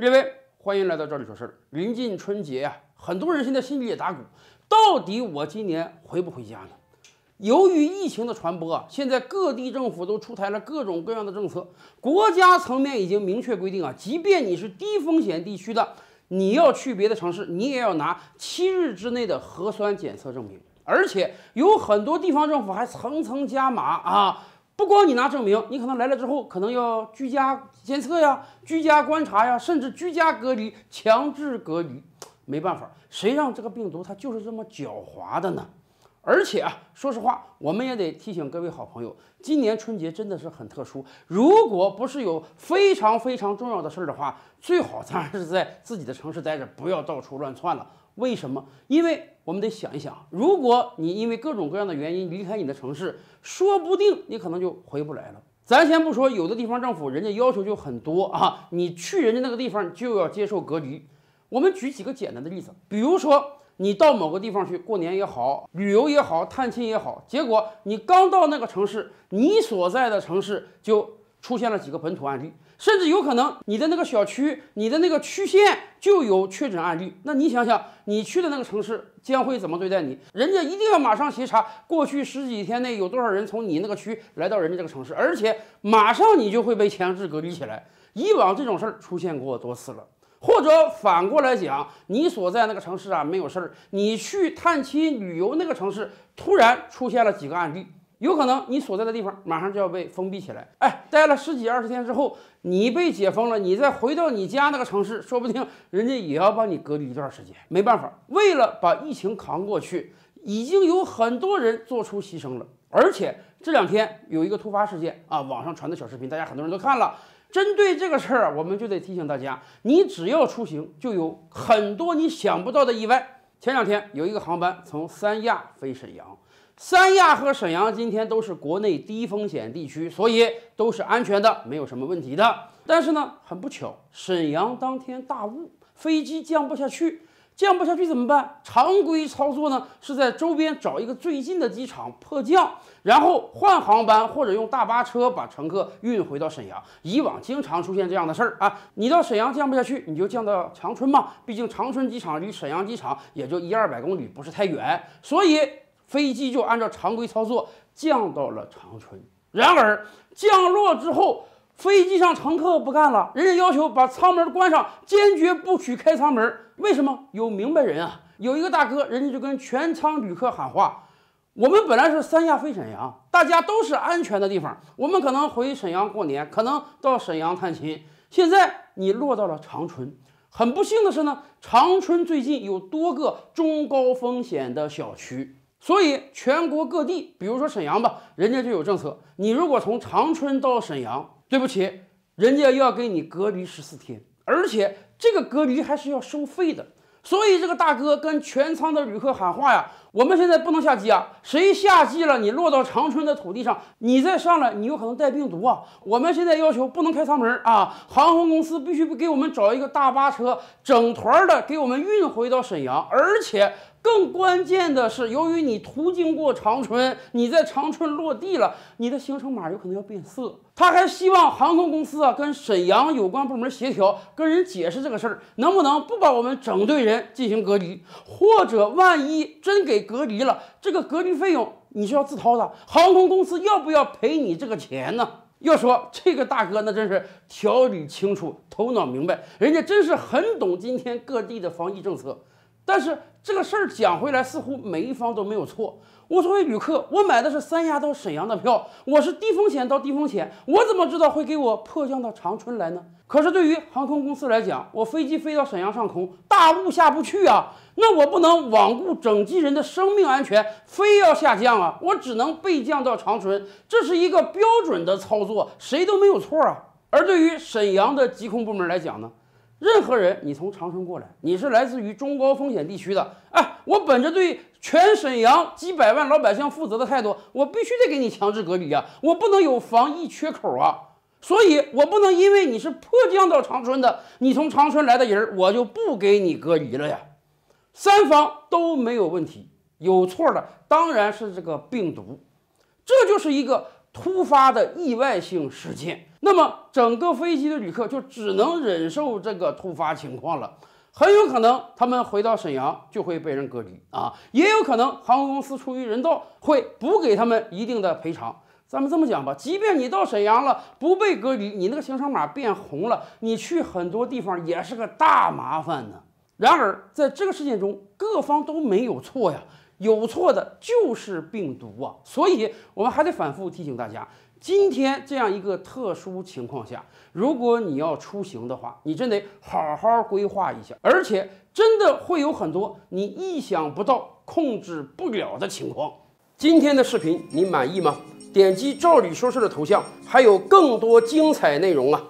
各位，欢迎来到这里说事儿。临近春节呀，很多人现在心里也打鼓，到底我今年回不回家呢？由于疫情的传播啊，现在各地政府都出台了各种各样的政策，国家层面已经明确规定啊，即便你是低风险地区的，你要去别的城市，你也要拿七日之内的核酸检测证明。而且有很多地方政府还层层加码啊，不光你拿证明，你可能来了之后可能要居家监测呀、居家观察呀，甚至居家隔离、强制隔离。没办法，谁让这个病毒它就是这么狡猾的呢？而且啊，说实话，我们也得提醒各位好朋友，今年春节真的是很特殊。如果不是有非常非常重要的事儿的话，最好咱还是在自己的城市待着，不要到处乱窜了。为什么？因为我们得想一想，如果你因为各种各样的原因离开你的城市，说不定你可能就回不来了。咱先不说，有的地方政府人家要求就很多啊，你去人家那个地方就要接受隔离。我们举几个简单的例子，比如说你到某个地方去过年也好，旅游也好，探亲也好，结果你刚到那个城市，你所在的城市就出现了几个本土案例。甚至有可能你的那个小区、你的那个区县就有确诊案例，那你想想，你去的那个城市将会怎么对待你？人家一定要马上协查，过去十几天内有多少人从你那个区来到人家这个城市，而且马上你就会被强制隔离起来。以往这种事儿出现过多次了，或者反过来讲，你所在那个城市啊没有事儿，你去探亲旅游那个城市突然出现了几个案例。有可能你所在的地方马上就要被封闭起来，哎，待了十几二十天之后，你被解封了，你再回到你家那个城市，说不定人家也要把你隔离一段时间。没办法，为了把疫情扛过去，已经有很多人做出牺牲了。而且这两天有一个突发事件啊，网上传的小视频，大家很多人都看了。针对这个事儿啊，我们就得提醒大家，你只要出行，就有很多你想不到的意外。前两天有一个航班从三亚飞沈阳。三亚和沈阳今天都是国内低风险地区，所以都是安全的，没有什么问题的。但是呢，很不巧，沈阳当天大雾，飞机降不下去，降不下去怎么办？常规操作呢，是在周边找一个最近的机场迫降，然后换航班或者用大巴车把乘客运回到沈阳。以往经常出现这样的事儿啊，你到沈阳降不下去，你就降到长春嘛，毕竟长春机场离沈阳机场也就一二百公里，不是太远，所以。飞机就按照常规操作降到了长春，然而降落之后，飞机上乘客不干了，人家要求把舱门关上，坚决不许开舱门。为什么？有明白人啊！有一个大哥，人家就跟全舱旅客喊话：“我们本来是三亚飞沈阳，大家都是安全的地方，我们可能回沈阳过年，可能到沈阳探亲。现在你落到了长春，很不幸的是呢，长春最近有多个中高风险的小区。”所以全国各地，比如说沈阳吧，人家就有政策，你如果从长春到沈阳，对不起，人家要给你隔离十四天，而且这个隔离还是要收费的。所以这个大哥跟全舱的旅客喊话呀：“我们现在不能下机啊！谁下机了，你落到长春的土地上，你再上来，你有可能带病毒啊！我们现在要求不能开舱门啊！航空公司必须给我们找一个大巴车，整团的给我们运回到沈阳，而且。”更关键的是，由于你途经过长春，你在长春落地了，你的行程码有可能要变色。他还希望航空公司啊跟沈阳有关部门协调，跟人解释这个事儿，能不能不把我们整队人进行隔离，或者万一真给隔离了，这个隔离费用你是要自掏的，航空公司要不要赔你这个钱呢？要说这个大哥那真是条理清楚，头脑明白，人家真是很懂今天各地的防疫政策。但是这个事儿讲回来，似乎每一方都没有错。我作为旅客，我买的是三亚到沈阳的票，我是低风险到低风险，我怎么知道会给我迫降到长春来呢？可是对于航空公司来讲，我飞机飞到沈阳上空，大雾下不去啊，那我不能罔顾整机人的生命安全，非要下降啊，我只能备降到长春，这是一个标准的操作，谁都没有错啊。而对于沈阳的疾控部门来讲呢？任何人，你从长春过来，你是来自于中高风险地区的，哎，我本着对全沈阳几百万老百姓负责的态度，我必须得给你强制隔离呀，我不能有防疫缺口啊，所以我不能因为你是迫降到长春的，你从长春来的人，我就不给你隔离了呀。三方都没有问题，有错的当然是这个病毒，这就是一个突发的意外性事件。那么整个飞机的旅客就只能忍受这个突发情况了。很有可能他们回到沈阳就会被人隔离啊，也有可能航空公司出于人道会补给他们一定的赔偿。咱们这么讲吧，即便你到沈阳了不被隔离，你那个行程码变红了，你去很多地方也是个大麻烦呢。然而在这个事件中，各方都没有错呀，有错的就是病毒啊。所以我们还得反复提醒大家，今天这样一个特殊情况下，如果你要出行的话，你真得好好规划一下，而且真的会有很多你意想不到、控制不了的情况。今天的视频你满意吗？点击“赵理说事”的头像，还有更多精彩内容啊！